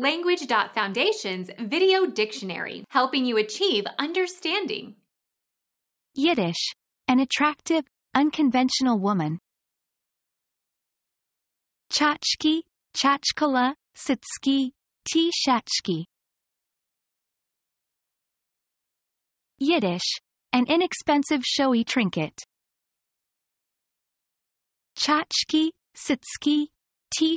Language.Foundation's Video Dictionary, helping you achieve understanding. Yiddish, an attractive, unconventional woman. Chachki, Chachkala, Sitski, T. Yiddish, an inexpensive showy trinket. Chachki, Sitski, T.